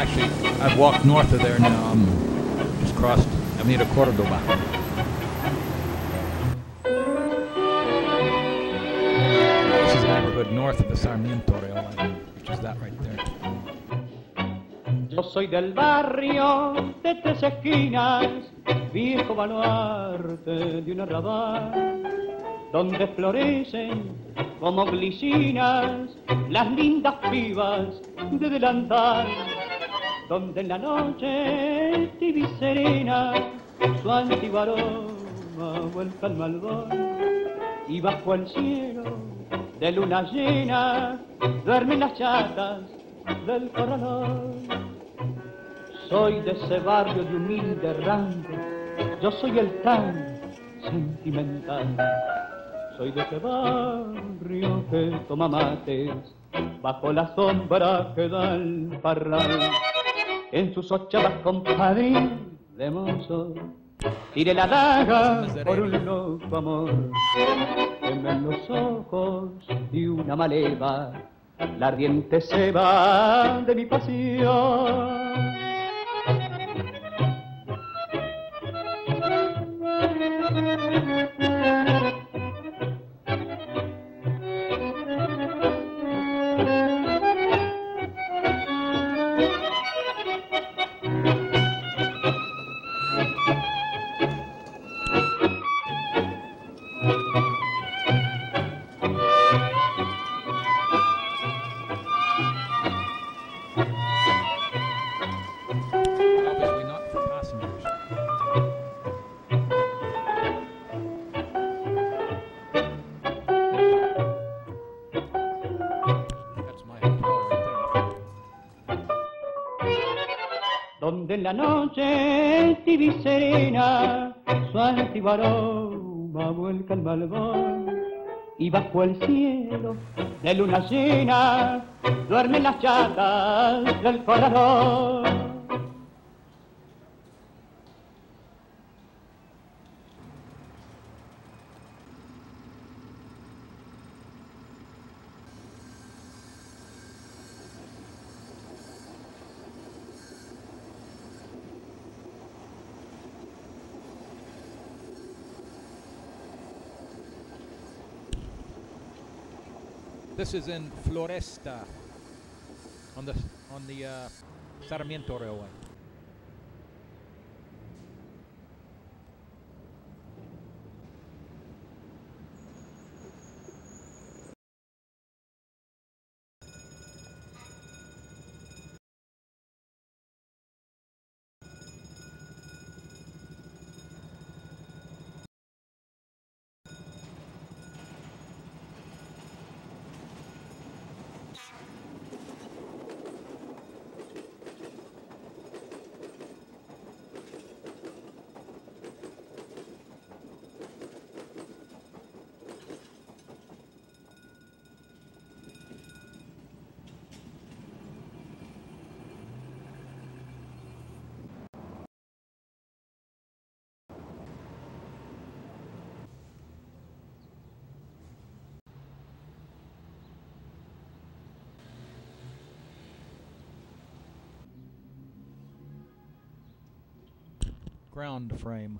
Actually, I've walked north of there now. Um, just crossed Avenida Cordoba. This is neighborhood north of the Sarmiento Railway, which is that right there. Yo soy del barrio de tres esquinas, viejo baluarte de un arrabal, donde florecen como glicinas las lindas pibas de delantal, donde en la noche tibia y serena su antiguo aroma vuelta al malvón y bajo el cielo de luna llena duermen las chatas del corralón. Soy de ese barrio de humilde rango, yo soy el tan sentimental. Soy de ese barrio que toma mates bajo la sombra que da el parral. En sus ochavas compadrín de mozo, tire la daga por un loco amor. Temen los ojos de una maleva, la ardiente se va de mi pasión. En la noche serena su antiguo aroma vuelca el malvón y bajo el cielo de luna llena duermen las chatas del corralón. This is in Floresta, on the on the uh, Sarmiento Railway. Ground frame.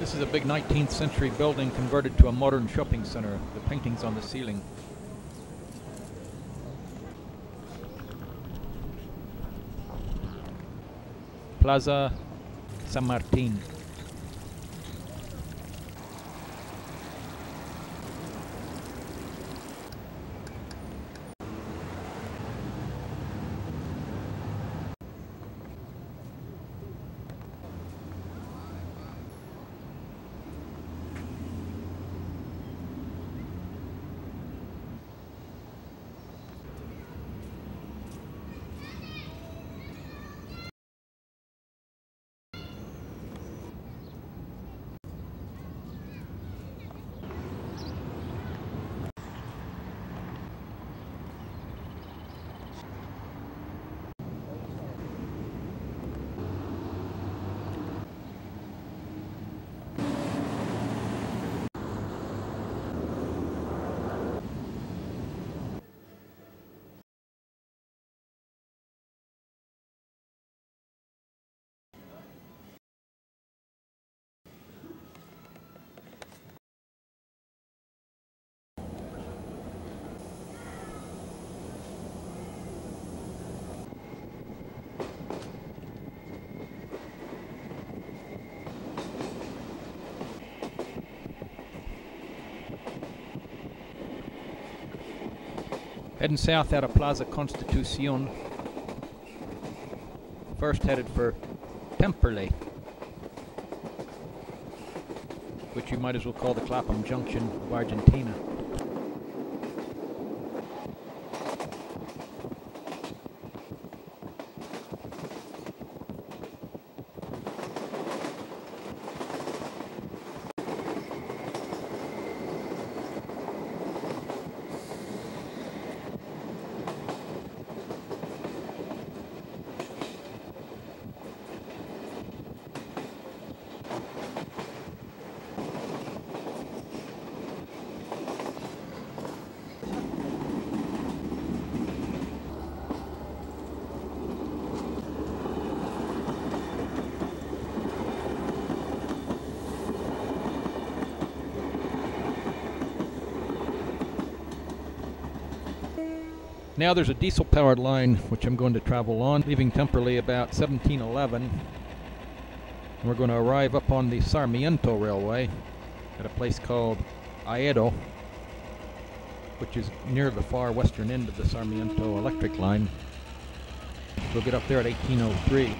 This is a big 19th century building converted to a modern shopping center. The paintings on the ceiling. Plaza San Martin. Heading south out of Plaza Constitucion. First headed for Temperley, which you might as well call the Clapham Junction of Argentina. Now there's a diesel powered line which I'm going to travel on, leaving Temperley about 1711. And we're going to arrive up on the Sarmiento Railway at a place called Haedo, which is near the far western end of the Sarmiento electric line. We'll get up there at 1803.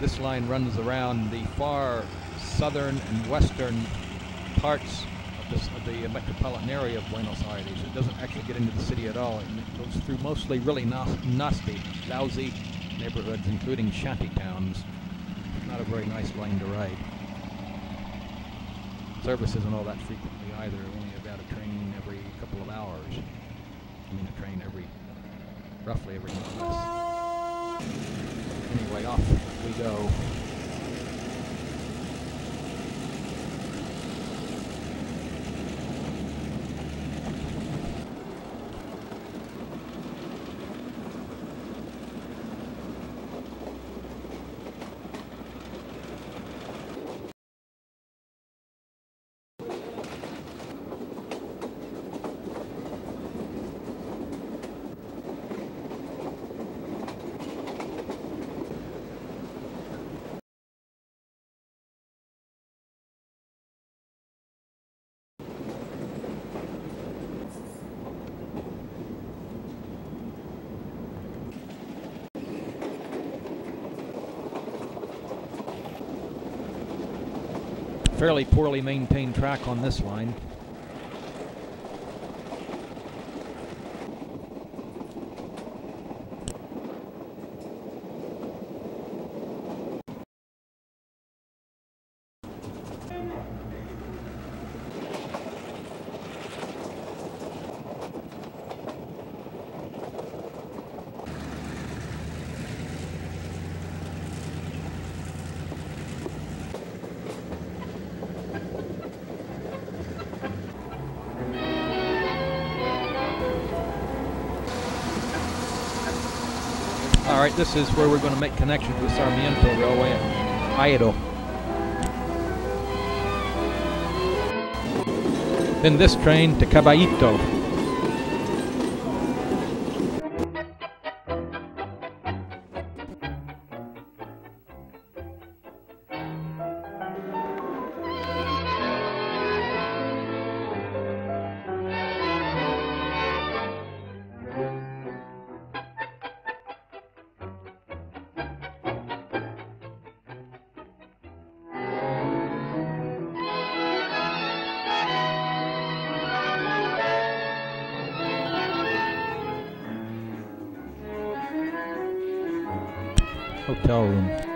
This line runs around the far southern and western parts of the metropolitan area of Buenos Aires. It doesn't actually get into the city at all. It goes through mostly really nasty, lousy neighborhoods, including shanty towns. Not a very nice line to ride. Service isn't all that frequently either. Only about a train every couple of hours. I mean, a train every, roughly every month. Anyway, off we go. Fairly poorly maintained track on this line. right, this is where we're going to make connections with Sarmiento Railway in Haedo. Then this train to Caballito, hotel room.